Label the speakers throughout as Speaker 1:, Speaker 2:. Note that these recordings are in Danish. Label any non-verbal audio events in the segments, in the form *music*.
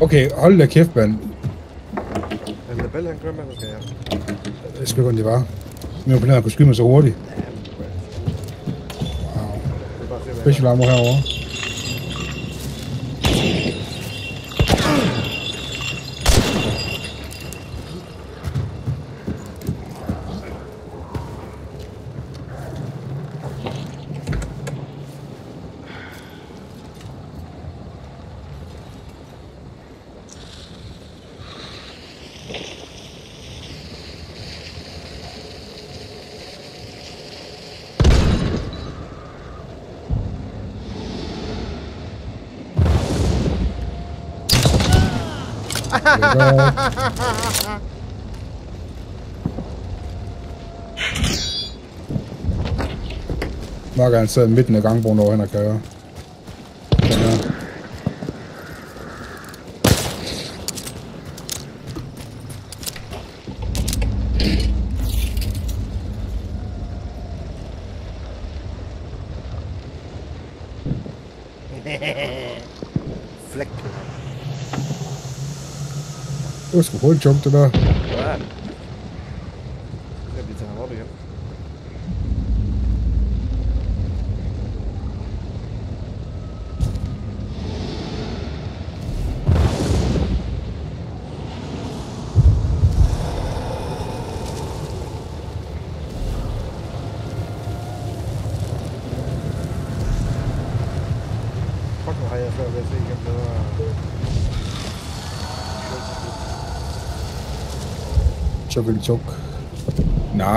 Speaker 1: Okay, hold da kæft, mand.
Speaker 2: Men Labelle han kører med, eller skal jeg?
Speaker 1: Jeg skal ikke, det var. Men jeg at kunne skyde mig så hurtigt. Wow. Special ammo herovre. Marker han sidder i midten af gangbroen over, han er kører. Ja.
Speaker 2: Flæk.
Speaker 1: Let's go, hold jump
Speaker 2: to the... Fuck,
Speaker 1: I have everything in the...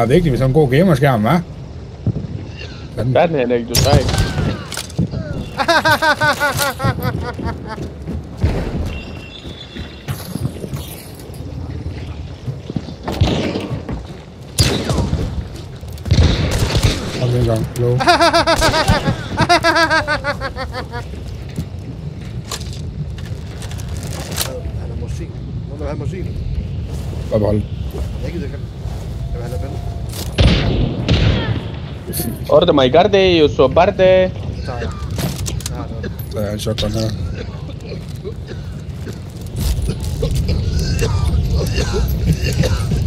Speaker 1: er vigtigt, hvis han er en god gamerskærm, hva'? Sådan.
Speaker 3: Hvad er den, Henrik? Du tager ikke.
Speaker 1: Kom en gang. Low.
Speaker 2: Han har musik. Nu vil have musik.
Speaker 1: Bare behold.
Speaker 3: Order mai garde, eu
Speaker 1: sunt o. Da, da. Da.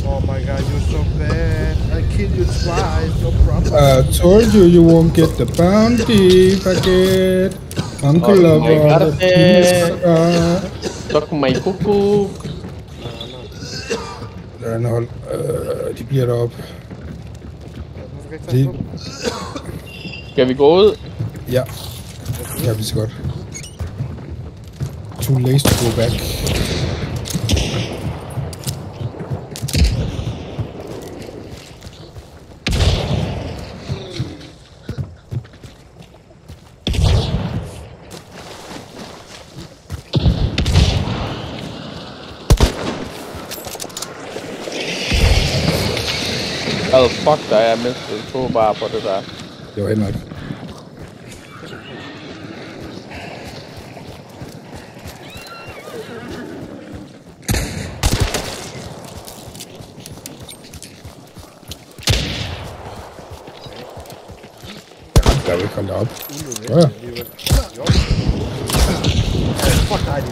Speaker 2: Oh my god, you're so bad. I killed you twice, no problem.
Speaker 1: I told you you won't get the bounty packet. Uncle
Speaker 3: oh,
Speaker 1: Lover,
Speaker 3: please. My cuckoo.
Speaker 1: Der er en hold. Øh, de bliver deroppe. De?
Speaker 3: Skal vi gå ud?
Speaker 1: ja, ja, vi skal godt. Too lazy to go back.
Speaker 3: Oh fuck dig, jeg mistede to bare på det der.
Speaker 1: Det var Henrik. Der er jo ikke holdt op.
Speaker 2: Unødvendigt
Speaker 1: Ja, ja.
Speaker 2: Fuck dig,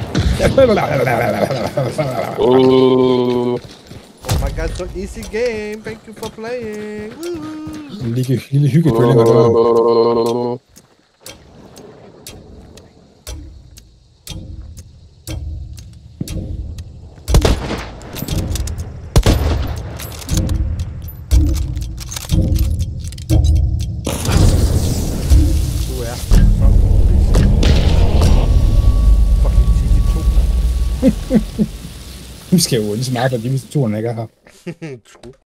Speaker 2: *laughs* That's an easy game. Thank you for playing.
Speaker 1: Lille, *laughs* Vi skal jo lige ligesom at de to, turen ikke er her. *laughs*